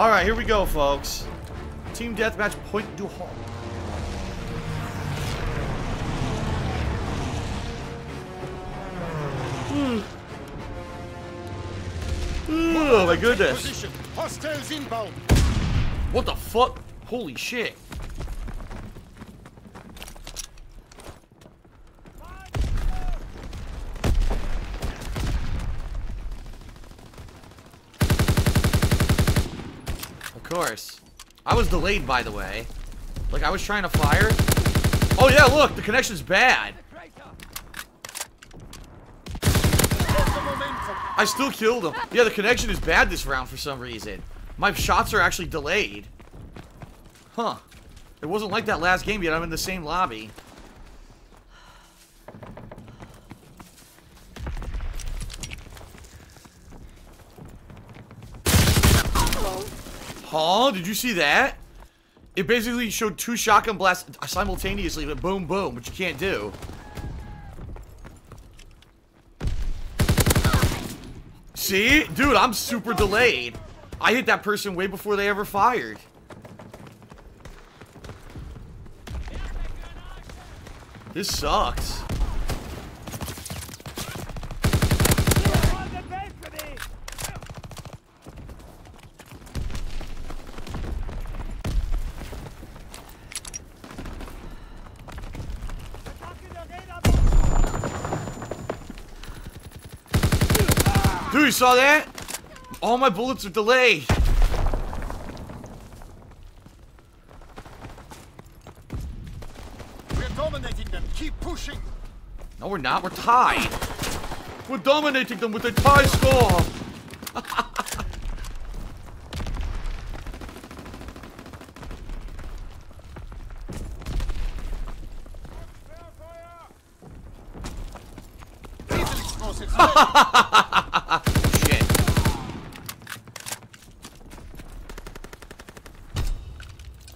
Alright, here we go, folks. Team Deathmatch Point du. Hmm. Oh my goodness. Hostiles inbound. What the fuck? Holy shit. Course. I was delayed, by the way. Like, I was trying to fire. Oh, yeah, look, the connection's bad. I still killed him. Yeah, the connection is bad this round for some reason. My shots are actually delayed. Huh. It wasn't like that last game yet. I'm in the same lobby. Huh? Did you see that? It basically showed two shotgun blasts simultaneously, but boom, boom, which you can't do. See? Dude, I'm super delayed. I hit that person way before they ever fired. This sucks. Dude, you saw that? All my bullets are delayed. We're dominating them. Keep pushing. No, we're not. We're tied. We're dominating them with a tie score. Lethal explosives. ready. Shit.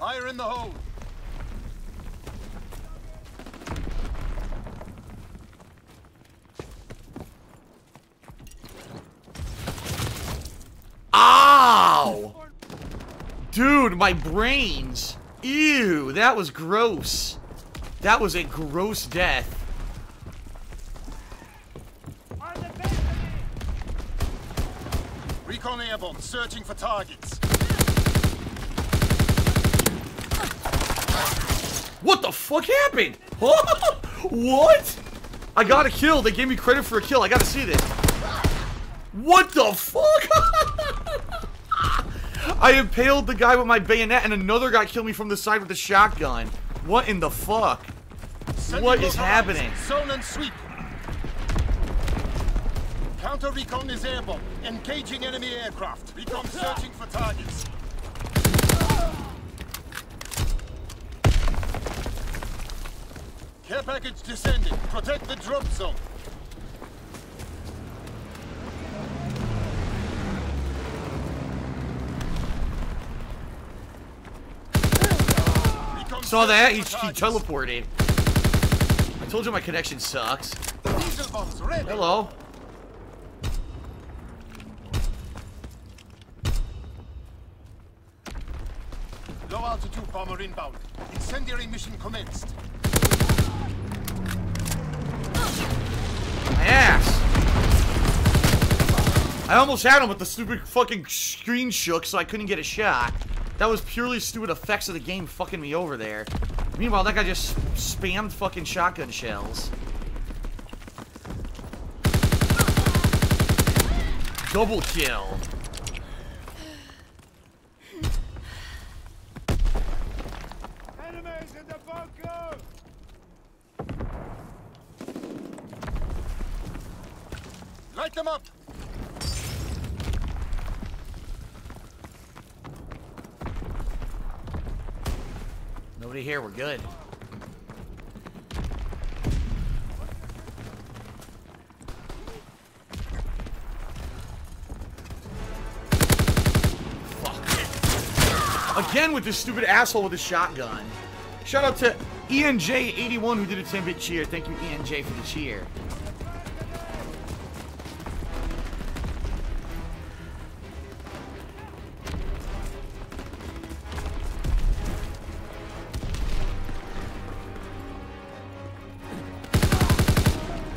Fire in the hole. Ow! Dude, my brains. Ew, that was gross. That was a gross death. Recon airborne. Searching for targets. What the fuck happened? what? I got a kill. They gave me credit for a kill. I gotta see this. What the fuck? I impaled the guy with my bayonet and another guy killed me from the side with a shotgun. What in the fuck? What is happening? Zone and sweep. Counter recon is airborne. Engaging enemy aircraft. Recon searching for targets. Care package descending. Protect the drop zone. Saw that? He, he teleported. I told you my connection sucks. Diesel bombs ready. Hello. Low altitude bomber inbound. Incendiary mission commenced. Ass. I almost had him, but the stupid fucking screen shook, so I couldn't get a shot. That was purely stupid effects of the game fucking me over there. Meanwhile, that guy just spammed fucking shotgun shells. Double kill. Enemies in the bunker! Them up! Nobody here, we're good. Fuck. Again with this stupid asshole with a shotgun. Shout out to ENJ81 who did a 10-bit cheer. Thank you, ENJ, for the cheer.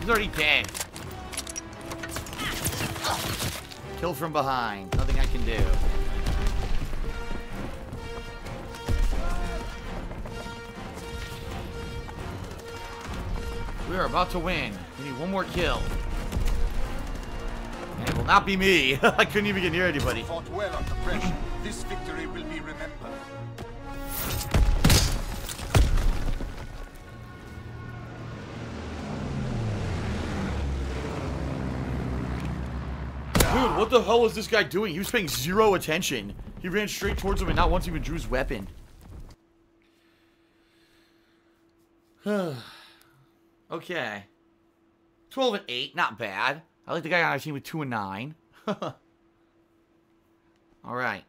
He's already dead. Kill from behind. Nothing I can do. We are about to win. We need one more kill. And it will not be me. I couldn't even get near anybody. Fought well under pressure. This victory will be remembered. Dude, what the hell was this guy doing? He was paying zero attention. He ran straight towards him and not once even drew his weapon. okay. 12 and 8, not bad. I like the guy on our team with 2 and 9. Alright.